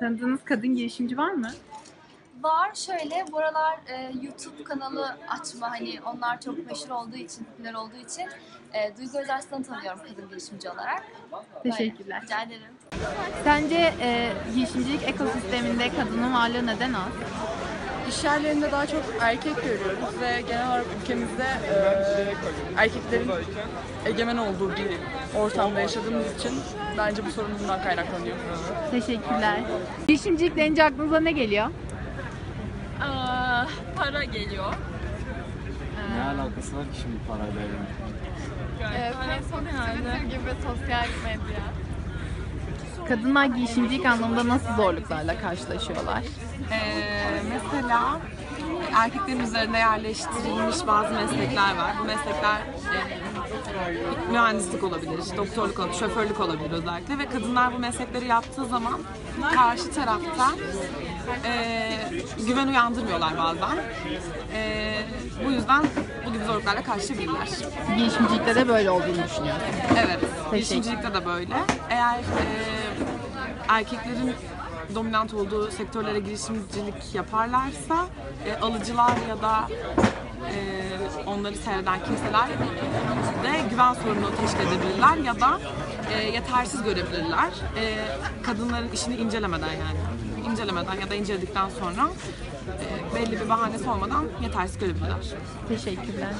Tanıdığınız kadın girişimci var mı? Var şöyle buralar e, YouTube kanalı açma hani onlar çok meşhur olduğu için, popüler olduğu için e, Duygu Özarslan'ı tanıyorum kadın girişimci olarak. Böyle. Teşekkürler. Rica ederim. Sence e, girişimcilik ekosisteminde kadının varlığı neden az? İş yerlerinde daha çok erkek görüyoruz ve genel olarak ülkemizde e, erkeklerin egemen olduğu bir ortamda yaşadığımız için bence bu sorun bundan kaynaklanıyor. Teşekkürler. Girişimcilik denince aklınıza ne geliyor? para geliyor. Ne alakası var ki şimdi parayla yani? gibi sosyal medya. Kadınlar girişimcilik anlamında nasıl zorluklarla karşılaşıyorlar? Ee, mesela erkeklerin üzerinde yerleştirilmiş bazı meslekler var. Bu meslekler e, mühendislik olabilir, doktorluk olabilir, şoförlük olabilir özellikle ve kadınlar bu meslekleri yaptığı zaman karşı taraftan e, güven uyandırmıyorlar bazen. E, bu yüzden bu gibi zorluklarla karşılaşabilirler. Girişimcilikte de böyle olduğunu düşünüyorum. Evet, girişimcilikte de böyle. Eğer e, erkeklerin dominant olduğu sektörlere girişimcilik yaparlarsa e, alıcılar ya da e, onları seyreden kimseler de güven sorunu teşkil edebilirler ya da e, yetersiz görebilirler. E, kadınların işini incelemeden yani incelemeden ya da inceledikten sonra e, belli bir bahanesi olmadan yetersiz görebilirler. Teşekkürler.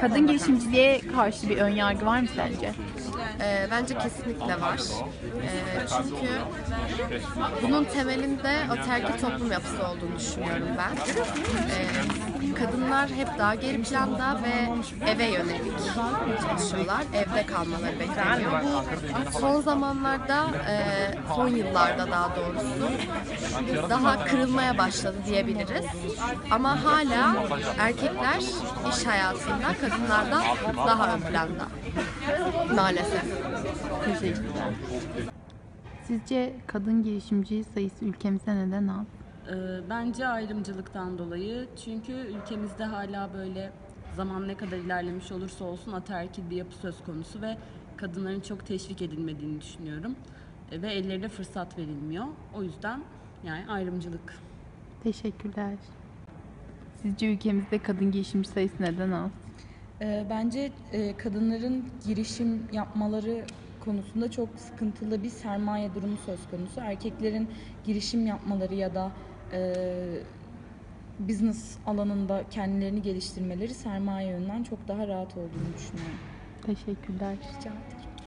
Kadın girişimciliğe karşı bir ön yargı var mı sence? Ee, bence kesinlikle var. Ee, çünkü bunun temelinde ataerkil toplum yapısı olduğunu düşünüyorum ben. Ee, kadınlar hep daha geri planda ve eve yönelik çalışıyorlar. Evde kalmaları bekleniyor. Bu son zamanlarda, e, son yıllarda daha doğrusu daha kırılmaya başladı diyebiliriz. Ama hala erkekler iş hayatında kadınlardan daha ön planda. Maalesef. Teşekkürler. Sizce kadın girişimci sayısı ülkemizde neden az? Ee, Bence ayrımcılıktan dolayı. Çünkü ülkemizde hala böyle zaman ne kadar ilerlemiş olursa olsun ataerkil bir yapı söz konusu ve kadınların çok teşvik edilmediğini düşünüyorum. E, Ve ellerine fırsat verilmiyor. O yüzden yani ayrımcılık. Teşekkürler. Sizce ülkemizde kadın girişimci sayısı neden az? Ee, Bence e, kadınların girişim yapmaları konusunda çok sıkıntılı bir sermaye durumu söz konusu. Erkeklerin girişim yapmaları ya da e, business alanında kendilerini geliştirmeleri sermaye yönünden çok daha rahat olduğunu düşünüyorum. Teşekkürler. Rica ederim.